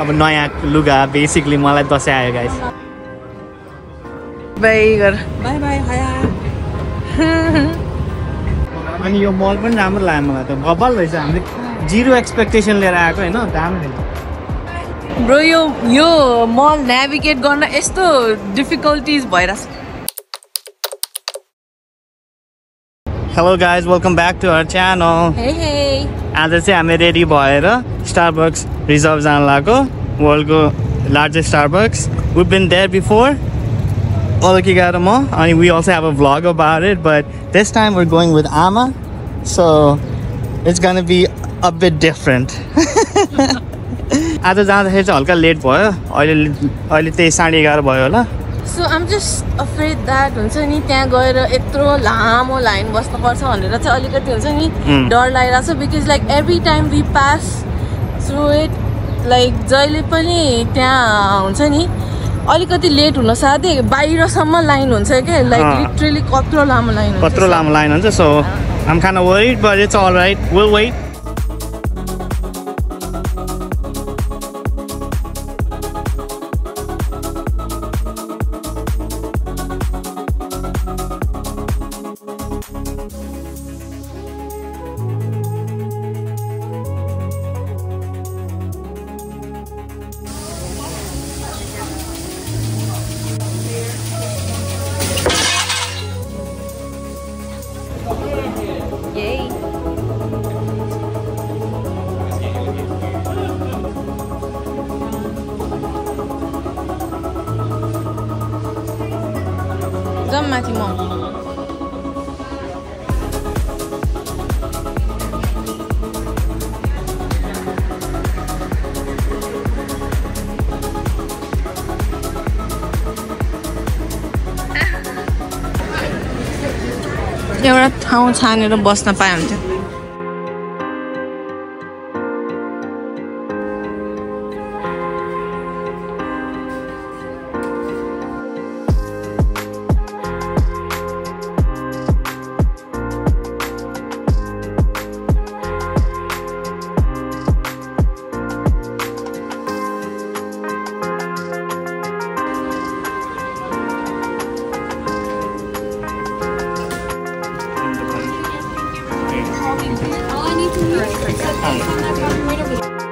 अब नयाँ लुगा बेसिकली मलाई दसैँ आयो गाइस बाई गर बाई बाई हया अनि यो मल पनि राम्रो लाग्यो मलाई त। बब्बल रहेछ हामीले जिरो एक्सपेक्टेसन लिएर आएको होइन? दाम ब्रो यो यो मल नेभिगेट गर्न यस्तो डिफिकल्टिज भइरहेछ। Hello guys welcome back to our channel आज चाहिँ हामी रेडी भएर स्टारबक्स रिजर्भ जान लागेको वर्ल्डको largest Starbucks we been there before अलकी गएर म अनि we also have a vlog about it but this time we're going with आमा so it's gonna be a bit different आज जाँदाखेरि चाहिँ हल्का लेट भयो। अहिले अहिले त्यही साढे एघार भयो होला। So I'm just afraid that हुन्छ नि त्यहाँ गएर यत्रो लामो लाइन बस्नुपर्छ भनेर चाहिँ अलिकति हुन्छ नि. डर लागिरहेको छ because like every time we pass through it like जहिले पनि त्यहाँ हुन्छ नि अलिकति लेट हुन साथै बाहिरसम्म लाइन हुन्छ क्या। लाइक। लिटरली कत्रो लामो लाइन कत्रो लामो लाइन हुन्छ। So um Khan worried but it's all right will wait माथि एउटा ठाउँ छानेर बस्न पाए हुन्थ्यो All I need to hear. is over there.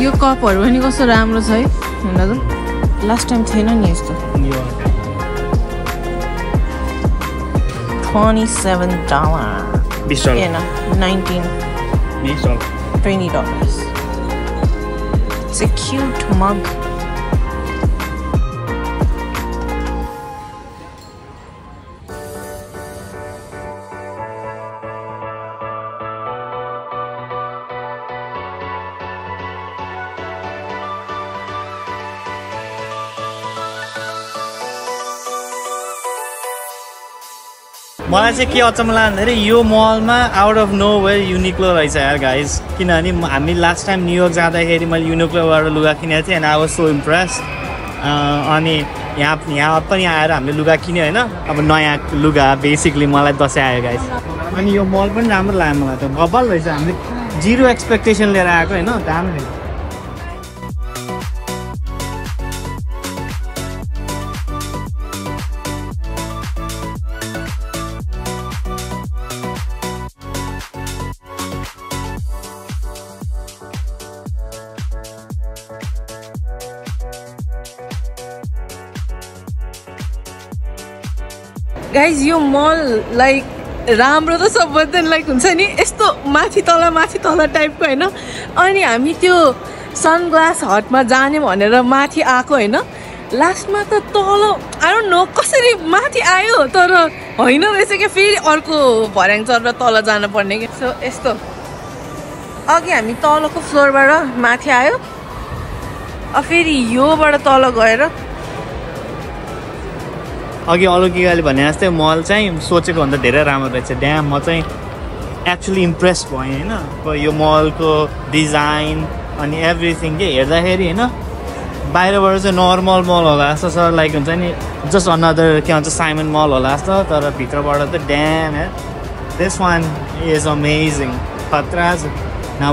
यो कपहरू पनि कस्तो राम्रो छ है? हेर्न त। लास्ट टाइम थिएन नि यस्तो। Twenty seven dollar nineteen twenty dollars it's a cute mug मलाई चाहिँ के अचम्म लाग्यो भन्दाखेरि यो मलमा out of no way Uniqlo रहेछ यार गाइज किनभने हामी लास्ट टाइम न्युयोर्क जाँदाखेरि मैले युनिक्लोबाट लुगा किनेको थिएँ and I was so impress अनि यहाँ यहाँ पनि आएर हामीले लुगा किन्यो होइन। अब नयाँ लुगा बेसिकली मलाई दसैँ आयो गाइज अनि यो मल पनि राम्रो लाग्यो मलाई त। बब्बल रहेछ। हामीले जिरो एक्सपेक्टेसन लिएर आएको होइन? दामी गाइज यो मल लाइक राम्रो त देन लाइक हुन्छ नि? यस्तो माथि तल माथि तल टाइपको होइन? अनि हामी त्यो सनग्लास हटमा जाने भनेर माथि आएको होइन? लास्टमा त तल आएर नो कसरी माथि आयो? तर होइन रहेछ क्या फेरि अर्को भर्याङ चढेर तल जानुपर्ने क्या। सो यस्तो। अघि हामी तलको फ्लोरबाट माथि आयो। फेरि योबाट तल गएर अघि अलौकिकाले भने जस्तै मल चाहिँ सोचेको भन्दा धेरै राम्रो रहेछ। ड्याम म चाहिँ एक्चुली इम्प्रेस भएँ होइन? यो मलको डिजाइन अनि एभ्रिथिङ के हेर्दाखेरि होइन? बाहिरबाट चाहिँ नर्मल मल होला जस्तो छ लाइक हुन्छ नि जस्ट अनदर के भन्छ साइमन मल होला जस्तो तर भित्रबाट त damn this one is amazing खतराज now